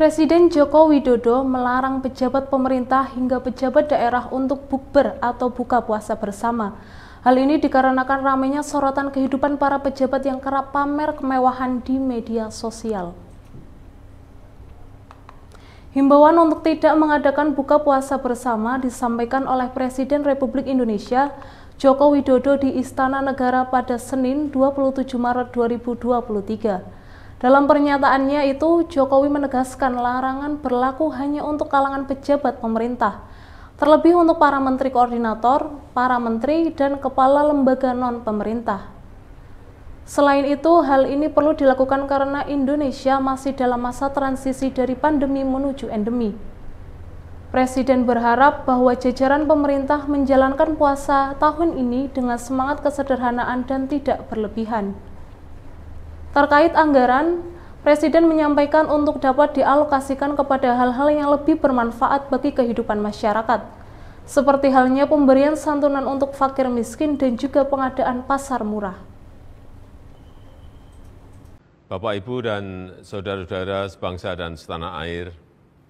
Presiden Joko Widodo melarang pejabat pemerintah hingga pejabat daerah untuk bukber atau buka puasa bersama. Hal ini dikarenakan ramainya sorotan kehidupan para pejabat yang kerap pamer kemewahan di media sosial. Himbauan untuk tidak mengadakan buka puasa bersama disampaikan oleh Presiden Republik Indonesia Joko Widodo di Istana Negara pada Senin 27 Maret 2023. Dalam pernyataannya itu, Jokowi menegaskan larangan berlaku hanya untuk kalangan pejabat pemerintah, terlebih untuk para menteri koordinator, para menteri, dan kepala lembaga non-pemerintah. Selain itu, hal ini perlu dilakukan karena Indonesia masih dalam masa transisi dari pandemi menuju endemi. Presiden berharap bahwa jajaran pemerintah menjalankan puasa tahun ini dengan semangat kesederhanaan dan tidak berlebihan. Terkait anggaran, Presiden menyampaikan untuk dapat dialokasikan kepada hal-hal yang lebih bermanfaat bagi kehidupan masyarakat, seperti halnya pemberian santunan untuk fakir miskin dan juga pengadaan pasar murah. Bapak, Ibu, dan saudara-saudara sebangsa dan setanah air,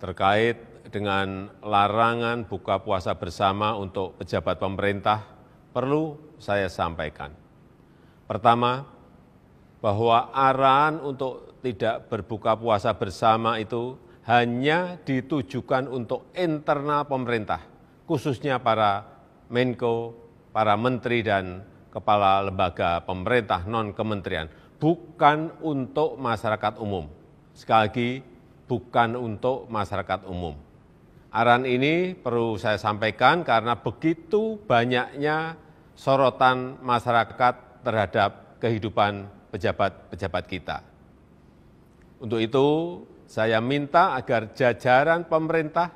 terkait dengan larangan buka puasa bersama untuk pejabat pemerintah, perlu saya sampaikan. Pertama, bahwa arahan untuk tidak berbuka puasa bersama itu hanya ditujukan untuk internal pemerintah, khususnya para Menko, para menteri dan kepala lembaga pemerintah non-kementerian, bukan untuk masyarakat umum. Sekali lagi, bukan untuk masyarakat umum. Arahan ini perlu saya sampaikan karena begitu banyaknya sorotan masyarakat terhadap kehidupan pejabat-pejabat kita. Untuk itu, saya minta agar jajaran pemerintah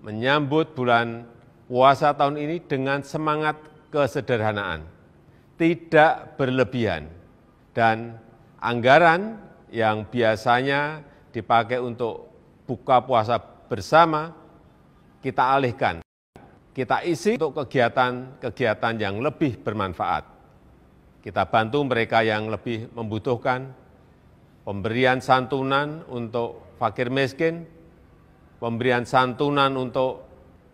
menyambut bulan puasa tahun ini dengan semangat kesederhanaan, tidak berlebihan, dan anggaran yang biasanya dipakai untuk buka puasa bersama, kita alihkan, kita isi untuk kegiatan-kegiatan yang lebih bermanfaat kita bantu mereka yang lebih membutuhkan, pemberian santunan untuk fakir miskin, pemberian santunan untuk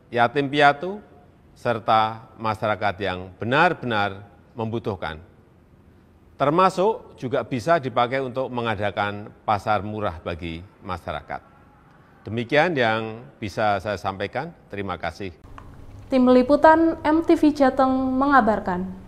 yatim piatu, serta masyarakat yang benar-benar membutuhkan. Termasuk juga bisa dipakai untuk mengadakan pasar murah bagi masyarakat. Demikian yang bisa saya sampaikan. Terima kasih. Tim Liputan MTV Jateng mengabarkan.